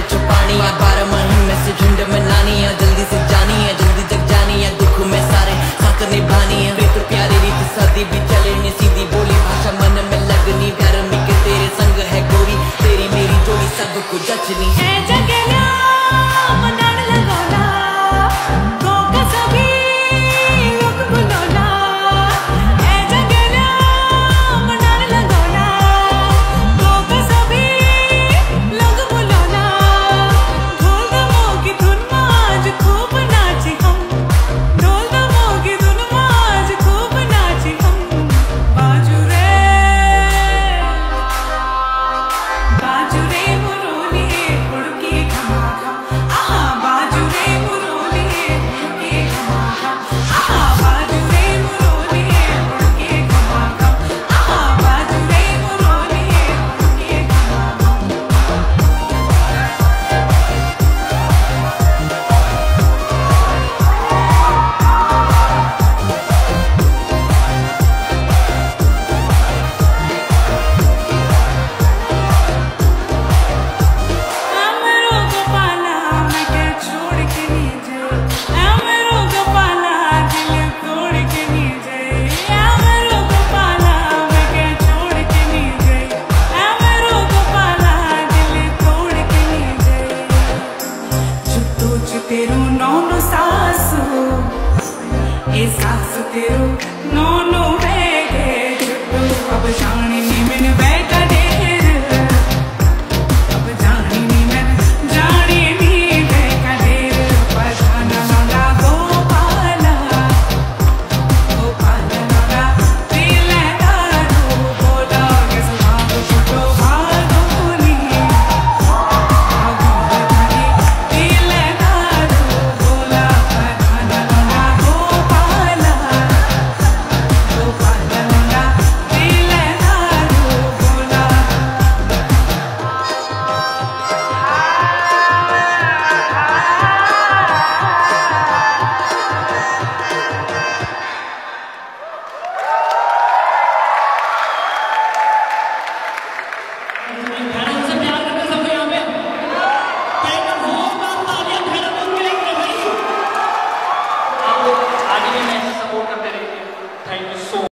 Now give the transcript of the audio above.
में छुपानी है बारह महीने से झुंड में लानी है जल्दी से जानी है जल्दी तक जानी है दुख में सारे साथ निभानी है cansaço teu nono